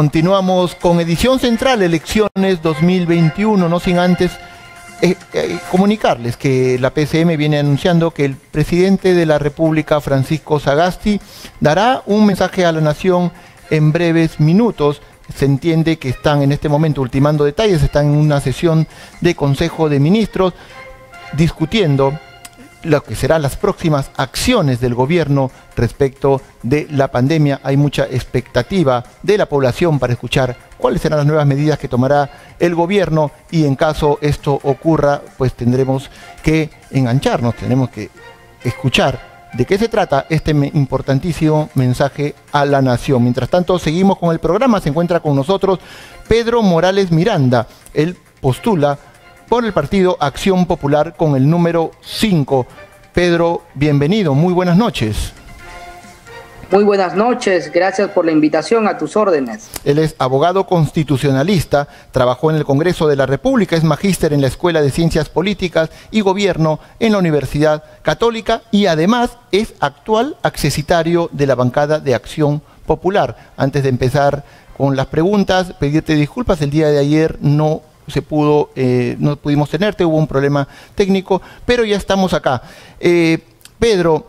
Continuamos con edición central, elecciones 2021, no sin antes eh, eh, comunicarles que la PCM viene anunciando que el presidente de la República, Francisco Sagasti, dará un mensaje a la nación en breves minutos. Se entiende que están en este momento ultimando detalles, están en una sesión de Consejo de Ministros discutiendo lo que serán las próximas acciones del gobierno respecto de la pandemia. Hay mucha expectativa de la población para escuchar cuáles serán las nuevas medidas que tomará el gobierno y en caso esto ocurra, pues tendremos que engancharnos, tenemos que escuchar de qué se trata este importantísimo mensaje a la nación. Mientras tanto, seguimos con el programa. Se encuentra con nosotros Pedro Morales Miranda. Él postula por el partido Acción Popular con el número 5. Pedro, bienvenido, muy buenas noches. Muy buenas noches, gracias por la invitación a tus órdenes. Él es abogado constitucionalista, trabajó en el Congreso de la República, es magíster en la Escuela de Ciencias Políticas y Gobierno en la Universidad Católica y además es actual accesitario de la bancada de Acción Popular. Antes de empezar con las preguntas, pedirte disculpas, el día de ayer no se pudo, eh, no pudimos tenerte, hubo un problema técnico, pero ya estamos acá. Eh, Pedro,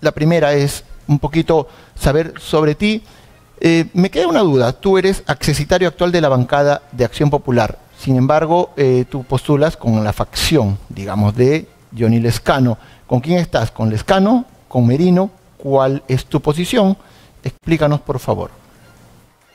la primera es un poquito saber sobre ti. Eh, me queda una duda, tú eres accesitario actual de la bancada de Acción Popular, sin embargo, tú postulas con la facción, digamos, de Johnny Lescano. ¿Con quién estás? ¿Con Lescano? ¿Con Merino? ¿Cuál es tu posición? Explícanos, por favor.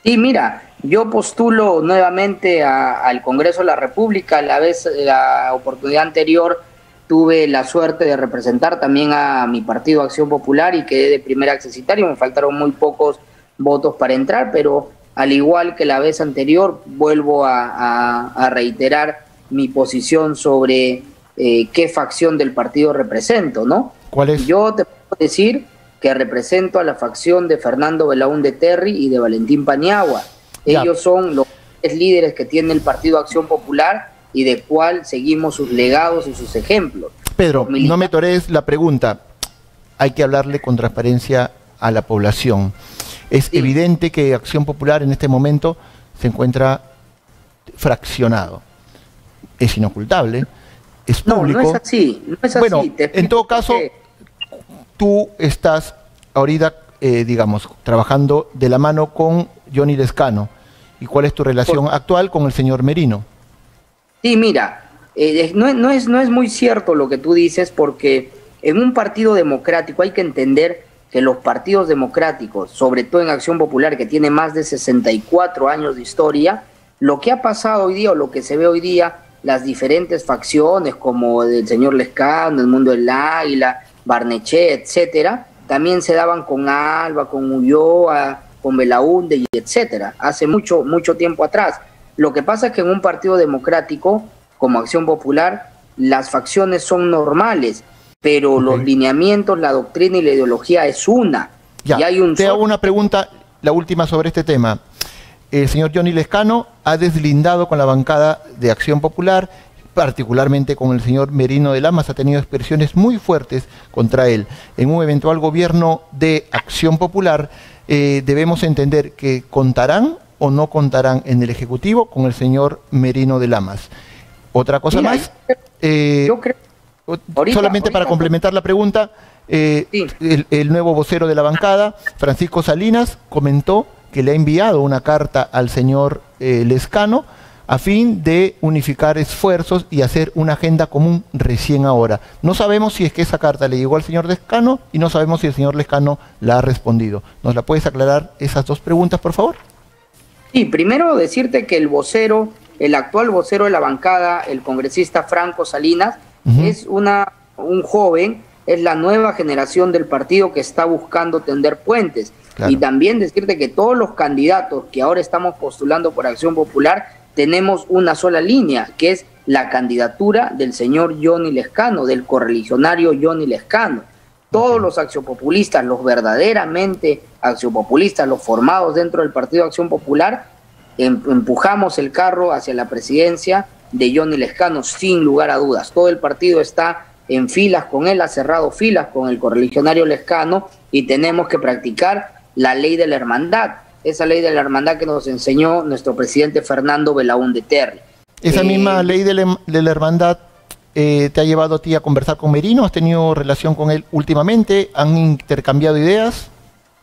Sí, mira, yo postulo nuevamente al Congreso de la República. La vez, la oportunidad anterior tuve la suerte de representar también a mi partido Acción Popular y quedé de primer accesitario. Me faltaron muy pocos votos para entrar, pero al igual que la vez anterior, vuelvo a, reiterar mi posición sobre eh, qué facción del partido represento, ¿no? ¿Cuál es? Yo te puedo decir que represento a la facción de Fernando Belaúnde Terry y de Valentín Paniagua. Ellos son los líderes que tiene el Partido Acción Popular y de cuál seguimos sus legados y sus ejemplos. Pedro, no me torees la pregunta. Hay que hablarle con transparencia a la población. Es evidente que Acción Popular en este momento se encuentra fraccionado. Es inocultable, es público. No, no es así. No es bueno, en todo caso, tú estás ahorita, eh, digamos, trabajando de la mano con Johnny Lescano. ¿Y cuál es tu relación actual con el señor Merino? Sí, mira, eh, no, no, es, no es muy cierto lo que tú dices porque en un partido democrático hay que entender que los partidos democráticos, sobre todo en Acción Popular, que tiene más de 64 años de historia, lo que ha pasado hoy día o lo que se ve hoy día, las diferentes facciones como el señor Lescano, el Mundo del Águila, Barneché, etcétera, también se daban con Alba, con Ulloa, con Belaunde y etcétera, hace mucho, mucho tiempo atrás. Lo que pasa es que en un partido democrático, como Acción Popular, las facciones son normales, pero los lineamientos, la doctrina y la ideología es una. Ya, y hay un te hago una pregunta, la última sobre este tema. El señor Johnny Lescano ha deslindado con la bancada de Acción Popular particularmente con el señor Merino de Lamas, ha tenido expresiones muy fuertes contra él. En un eventual gobierno de acción popular, eh, debemos entender que contarán o no contarán en el Ejecutivo con el señor Merino de Lamas. Otra cosa más, eh, solamente para complementar la pregunta, eh, el, nuevo vocero de la bancada, Francisco Salinas, comentó que le ha enviado una carta al señor Lescano, a fin de unificar esfuerzos y hacer una agenda común recién ahora. No sabemos si es que esa carta le llegó al señor Lescano y no sabemos si el señor Lescano la ha respondido. ¿Nos la puedes aclarar esas dos preguntas, por favor? Sí, primero decirte que el vocero, el actual vocero de la bancada, el congresista Franco Salinas, es una, un joven, es la nueva generación del partido que está buscando tender puentes. Y también decirte que todos los candidatos que ahora estamos postulando por Acción Popular tenemos una sola línea, que es la candidatura del señor Johnny Lescano, del correligionario Johnny Lescano. Todos los accionpopulistas, los verdaderamente accionpopulistas, los formados dentro del Partido Acción Popular, em, empujamos el carro hacia la presidencia de Johnny Lescano, sin lugar a dudas. Todo el partido está en filas con él, ha cerrado filas con el correligionario Lescano y tenemos que practicar la ley de la hermandad esa ley de la hermandad que nos enseñó nuestro presidente Fernando Belaúnde Terry. ¿Esa Eh, misma ley de la, de la hermandad eh, te ha llevado a ti a conversar con Merino? ¿Has tenido relación con él últimamente? ¿Han intercambiado ideas?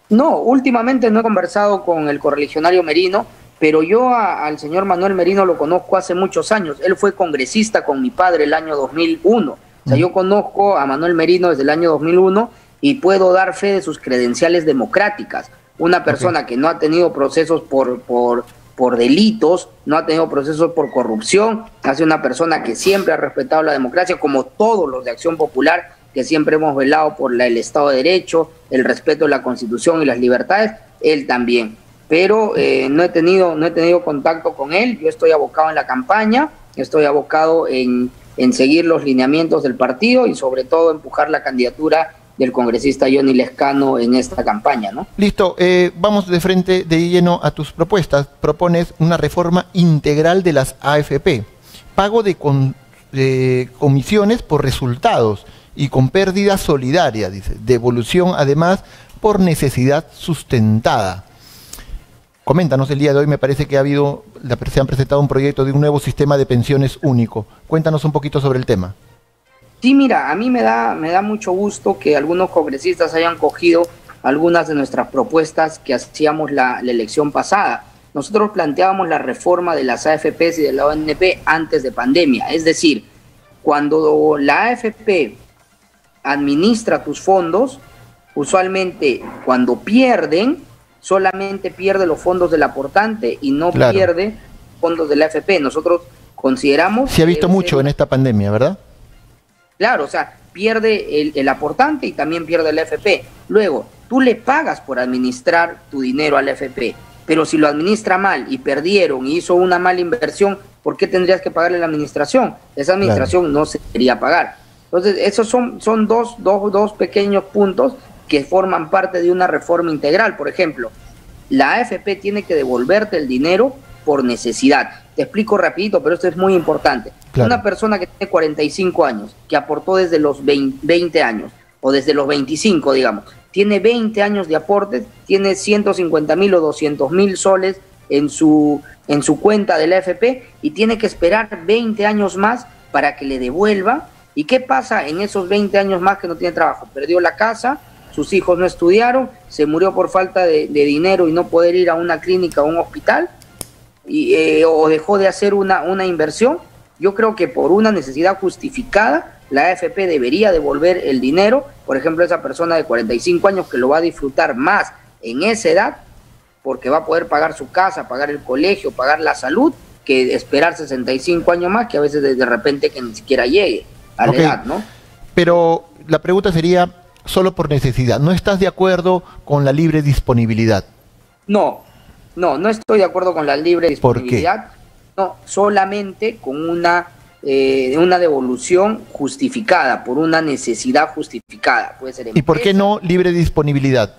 No, últimamente no he conversado con el correligionario Merino, pero yo a- al señor Manuel Merino lo conozco hace muchos años. Él fue congresista con mi padre el año 2001. O sea, yo conozco a Manuel Merino desde el año 2001 y puedo dar fe de sus credenciales democráticas. Una persona que no ha tenido procesos por, por, por delitos, no ha tenido procesos por corrupción, ha sido una persona que siempre ha respetado la democracia, como todos los de Acción Popular, que siempre hemos velado por la- el Estado de Derecho, el respeto de la Constitución y las libertades, él también. Pero eh, no, he tenido, no he tenido contacto con él, yo estoy abocado en la campaña, estoy abocado en, en seguir los lineamientos del partido y sobre todo empujar la candidatura del congresista Johnny Lescano en esta campaña, ¿no? Listo, eh, vamos de frente de lleno a tus propuestas. Propones una reforma integral de las AFP, pago de, de comisiones por resultados y con pérdida solidaria, dice, devolución además por necesidad sustentada. Coméntanos el día de hoy, me parece que ha habido, se han presentado un proyecto de un nuevo sistema de pensiones único. Cuéntanos un poquito sobre el tema. Sí, mira, a mí me da, me da mucho gusto que algunos congresistas hayan cogido algunas de nuestras propuestas que hacíamos la, la elección pasada. Nosotros planteábamos la reforma de las AFPs y de la ONP antes de pandemia. Es decir, cuando la AFP administra tus fondos, usualmente cuando pierden, solamente pierde los fondos del aportante y no Claro. pierde fondos de la AFP. Nosotros consideramos... Se ha visto mucho en esta pandemia, ¿verdad? Claro, o sea, pierde el, el aportante y también pierde el FP. Luego, tú le pagas por administrar tu dinero al FP, pero si lo administra mal y perdieron y hizo una mala inversión, ¿por qué tendrías que pagarle la administración? Esa administración no se debería pagar. Entonces, esos son, son dos, dos, dos pequeños puntos que forman parte de una reforma integral. Por ejemplo, la AFP tiene que devolverte el dinero por necesidad. Te explico rapidito, pero esto es muy importante. Una persona que tiene 45 años, que aportó desde los 20, 20 años, o desde los 25, digamos, tiene 20 años de aportes, tiene 150 mil o 200 mil soles en su, en su cuenta de la AFP y tiene que esperar 20 años más para que le devuelva. ¿Y qué pasa en esos 20 años más que no tiene trabajo? Perdió la casa, sus hijos no estudiaron, se murió por falta de, de dinero y no poder ir a una clínica o un hospital, y, eh, o dejó de hacer una, una inversión. Yo creo que por una necesidad justificada, la AFP debería devolver el dinero. Por ejemplo, esa persona de 45 años que lo va a disfrutar más en esa edad, porque va a poder pagar su casa, pagar el colegio, pagar la salud, que esperar 65 años más, que a veces de, repente que ni siquiera llegue a la edad, ¿no? Pero la pregunta sería, solo por necesidad, ¿no estás de acuerdo con la libre disponibilidad? No, no, no estoy de acuerdo con la libre ¿Por qué? No, solamente con una, eh, una devolución justificada, por una necesidad justificada. Puede ser ¿Y por qué empresa, no libre disponibilidad?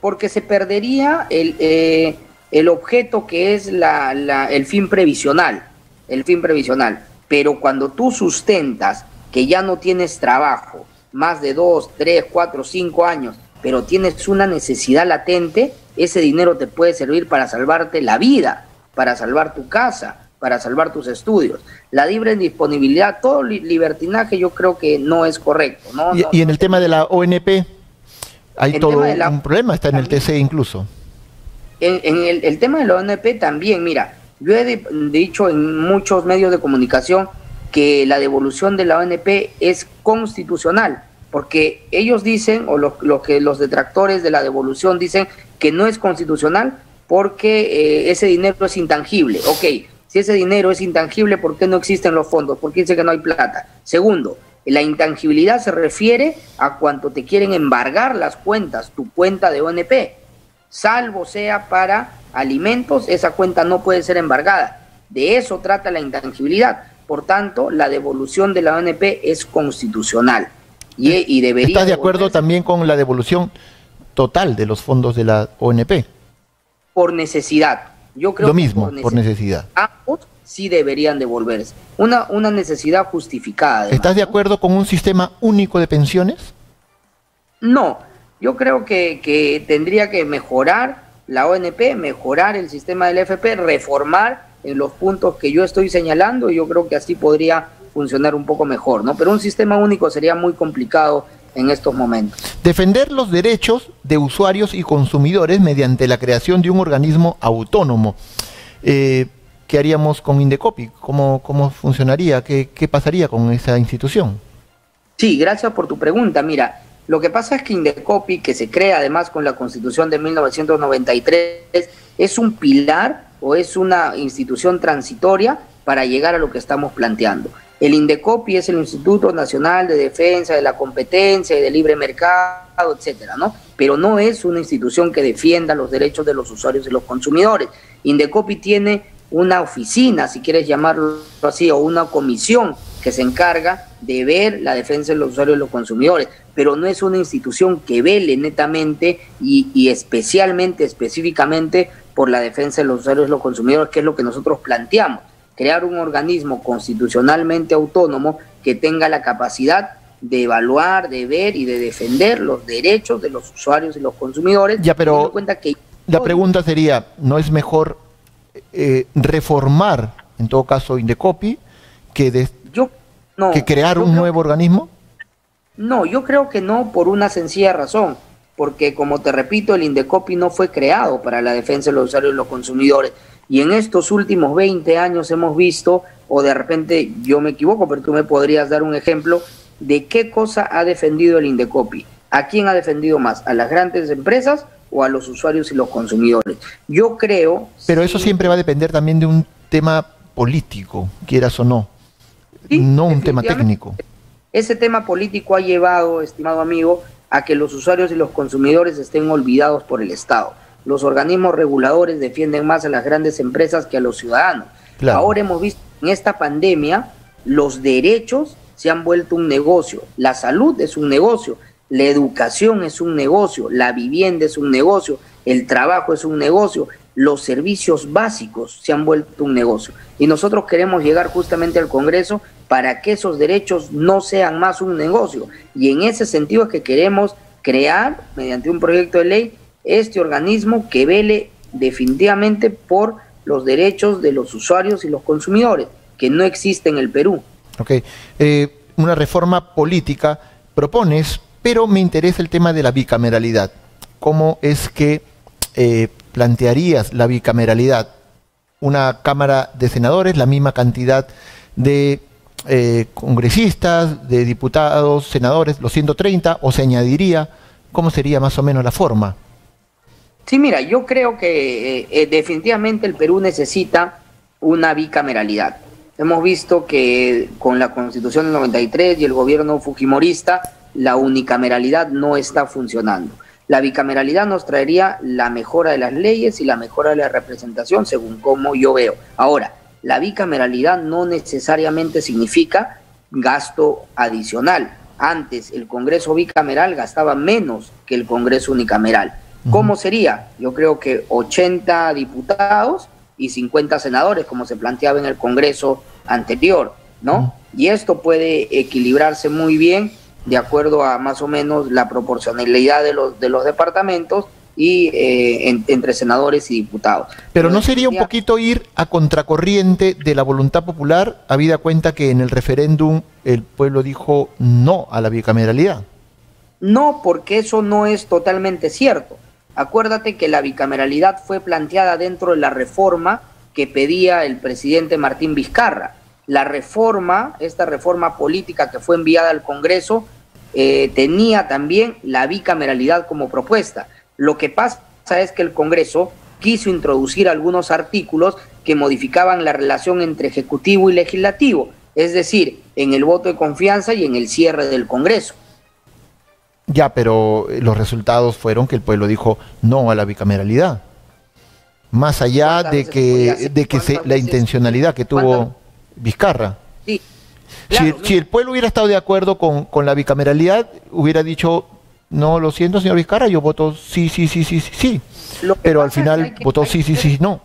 Porque se perdería el, eh, el objeto que es la, la- el fin previsional. El fin previsional. Pero cuando tú sustentas que ya no tienes trabajo, más de dos, tres, cuatro, cinco años, pero tienes una necesidad latente, ese dinero te puede servir para salvarte la vida, para salvar tu casa, para salvar tus estudios. La libre disponibilidad, todo li- libertinaje yo creo que no es correcto. ¿no? Y, No- y en el tema de la ONP, hay todo la- un problema, está en el TC incluso. En, en el, el tema de la ONP también, mira, yo he de- dicho en muchos medios de comunicación que la devolución de la ONP es constitucional, porque ellos dicen, o los, los que los detractores de la devolución dicen que no es constitucional porque eh, ese dinero es intangible. Ok, si ese dinero es intangible, ¿por qué no existen los fondos? ¿Por qué dice que no hay plata? Segundo, la intangibilidad se refiere a cuánto te quieren embargar las cuentas, tu cuenta de ONP salvo sea para alimentos, esa cuenta no puede ser embargada. De eso trata la intangibilidad. Por tanto, la devolución de la ONP es constitucional y, y debería... ¿Estás de acuerdo también con la devolución total de los fondos de la ONP? Por necesidad. Yo creo Lo que mismo, por necesidad. Ambos sí deberían devolverse. Una, una necesidad justificada. además, ¿Estás de ¿no? acuerdo con un sistema único de pensiones? No, yo creo que, que tendría que mejorar la ONP, mejorar el sistema del FP, reformar en los puntos que yo estoy señalando y yo creo que así podría funcionar un poco mejor, ¿no? Pero un sistema único sería muy complicado en estos momentos. Defender los derechos de usuarios y consumidores mediante la creación de un organismo autónomo. Eh, ¿Qué haríamos con Indecopi? ¿Cómo, cómo funcionaría? ¿Qué, ¿Qué pasaría con esa institución? Sí, gracias por tu pregunta. Mira, lo que pasa es que Indecopi, que se crea además con la Constitución de 1993, es un pilar o es una institución transitoria para llegar a lo que estamos planteando. El INDECOPI es el Instituto Nacional de Defensa de la Competencia y del Libre Mercado, etcétera, ¿no? Pero no es una institución que defienda los derechos de los usuarios y los consumidores. INDECOPI tiene una oficina, si quieres llamarlo así, o una comisión que se encarga de ver la defensa de los usuarios y los consumidores, pero no es una institución que vele netamente y, y especialmente, específicamente por la defensa de los usuarios y los consumidores, que es lo que nosotros planteamos crear un organismo constitucionalmente autónomo que tenga la capacidad de evaluar, de ver y de defender los derechos de los usuarios y los consumidores. Ya, pero cuenta que la pregunta sería, ¿no es mejor eh, reformar, en todo caso, Indecopi, que, yo, que crear un nuevo organismo? No, yo creo que no por una sencilla razón, porque como te repito, el Indecopi no fue creado para la defensa de los usuarios y los consumidores y en estos últimos 20 años hemos visto, o de repente yo me equivoco, pero tú me podrías dar un ejemplo de qué cosa ha defendido el Indecopi. ¿A quién ha defendido más? ¿A las grandes empresas o a los usuarios y los consumidores? Yo creo... Pero eso siempre va a depender también de un tema político, quieras o no, no un tema técnico. Ese tema político ha llevado, estimado amigo, a que los usuarios y los consumidores estén olvidados por el Estado los organismos reguladores defienden más a las grandes empresas que a los ciudadanos. Ahora hemos visto en esta pandemia los derechos se han vuelto un negocio, la salud es un negocio, la educación es un negocio, la vivienda es un negocio, el trabajo es un negocio, los servicios básicos se han vuelto un negocio. Y nosotros queremos llegar justamente al Congreso para que esos derechos no sean más un negocio. Y en ese sentido es que queremos crear, mediante un proyecto de ley, este organismo que vele definitivamente por los derechos de los usuarios y los consumidores, que no existe en el Perú. Ok, eh, una reforma política propones, pero me interesa el tema de la bicameralidad. ¿Cómo es que eh, plantearías la bicameralidad? Una Cámara de Senadores, la misma cantidad de eh, congresistas, de diputados, senadores, los 130, o se añadiría, ¿cómo sería más o menos la forma? Sí, mira, yo creo que eh, eh, definitivamente el Perú necesita una bicameralidad. Hemos visto que con la Constitución del 93 y el gobierno fujimorista, la unicameralidad no está funcionando. La bicameralidad nos traería la mejora de las leyes y la mejora de la representación, según como yo veo. Ahora, la bicameralidad no necesariamente significa gasto adicional. Antes el Congreso bicameral gastaba menos que el Congreso unicameral. ¿Cómo sería? Yo creo que 80 diputados y 50 senadores, como se planteaba en el Congreso anterior, ¿no? Y esto puede equilibrarse muy bien de acuerdo a más o menos la proporcionalidad de los, de los departamentos y eh, entre senadores y diputados. Pero ¿no sería un poquito ir a contracorriente de la voluntad popular, habida cuenta que en el referéndum el pueblo dijo no a la bicameralidad? No, porque eso no es totalmente cierto. Acuérdate que la bicameralidad fue planteada dentro de la reforma que pedía el presidente Martín Vizcarra. La reforma, esta reforma política que fue enviada al Congreso, eh, tenía también la bicameralidad como propuesta. Lo que pasa es que el Congreso quiso introducir algunos artículos que modificaban la relación entre Ejecutivo y Legislativo, es decir, en el voto de confianza y en el cierre del Congreso. Ya, pero eh, los resultados fueron que el pueblo dijo no a la bicameralidad. Más allá de que, de que se, la intencionalidad que tuvo Vizcarra. Sí. si, el pueblo hubiera estado de acuerdo con, con, la bicameralidad, hubiera dicho, no, lo siento, señor Vizcarra, yo voto sí, sí, sí, sí, sí, sí. Pero al final votó sí, sí, sí, no.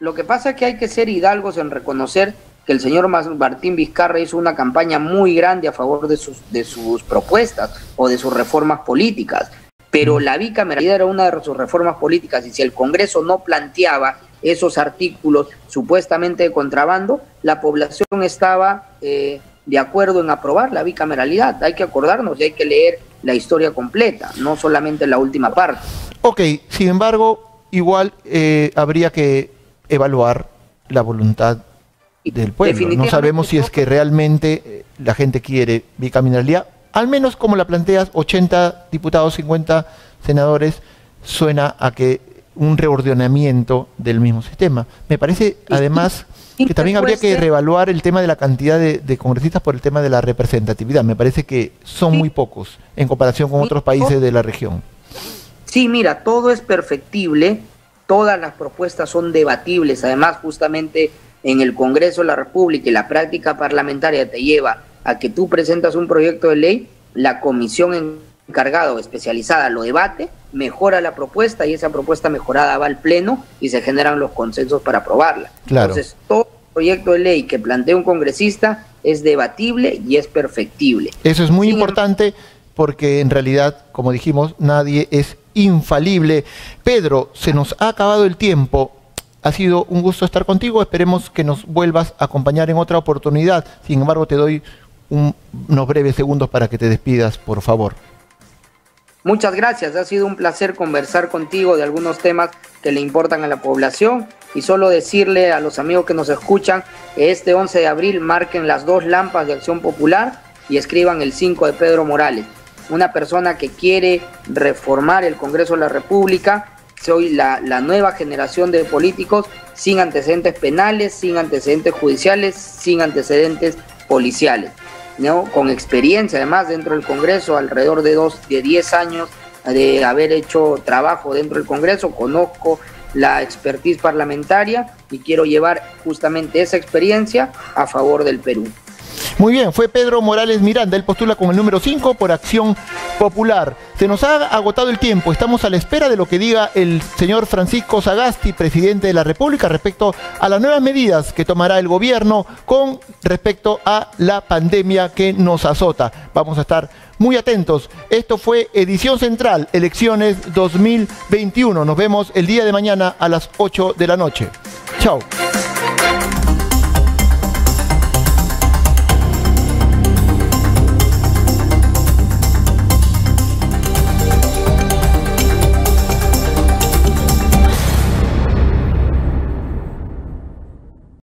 Lo que pasa es que hay que ser hidalgos en reconocer que el señor Martín Vizcarra hizo una campaña muy grande a favor de sus, de sus propuestas o de sus reformas políticas. pero la bicameralidad era una de sus reformas políticas y si el Congreso no planteaba esos artículos supuestamente de contrabando, la población estaba eh, de acuerdo en aprobar la bicameralidad. Hay que acordarnos y hay que leer la historia completa, no solamente la última parte. Ok, sin embargo, igual eh, habría que evaluar la voluntad del pueblo. No sabemos si es que realmente eh, la gente quiere bicameralidad, al menos como la planteas, 80 diputados, 50 senadores, suena a que un reordenamiento del mismo sistema. Me parece, además, que también habría que reevaluar el tema de la cantidad de, congresistas por el tema de la representatividad. Me parece que son muy pocos en comparación con otros países de la región. Sí, mira, todo es perfectible, todas las propuestas son debatibles, además justamente en el Congreso de la República y la práctica parlamentaria te lleva a que tú presentas un proyecto de ley, la comisión encargada o especializada lo debate, mejora la propuesta y esa propuesta mejorada va al Pleno y se generan los consensos para aprobarla. Entonces, todo proyecto de ley que plantea un congresista es debatible y es perfectible. Eso es muy importante porque en realidad, como dijimos, nadie es infalible. Pedro, se nos ha acabado el tiempo. Ha sido un gusto estar contigo. Esperemos que nos vuelvas a acompañar en otra oportunidad. Sin embargo, te doy unos breves segundos para que te despidas, por favor. Muchas gracias, ha sido un placer conversar contigo de algunos temas que le importan a la población y solo decirle a los amigos que nos escuchan que este 11 de abril marquen las dos lámparas de acción popular y escriban el 5 de Pedro Morales, una persona que quiere reformar el Congreso de la República, soy la, nueva generación de políticos sin antecedentes penales, sin antecedentes judiciales, sin antecedentes policiales. ¿no? con experiencia además dentro del Congreso, alrededor de, dos, de 10 años de haber hecho trabajo dentro del Congreso, conozco la expertise parlamentaria y quiero llevar justamente esa experiencia a favor del Perú. Muy bien, fue Pedro Morales Miranda, él postula con el número 5 por Acción Popular. Se nos ha agotado el tiempo, estamos a la espera de lo que diga el señor Francisco Sagasti, presidente de la República, respecto a las nuevas medidas que tomará el gobierno con respecto a la pandemia que nos azota. Vamos a estar muy atentos. Esto fue Edición Central, Elecciones 2021. Nos vemos el día de mañana a las 8 de la noche. Chao.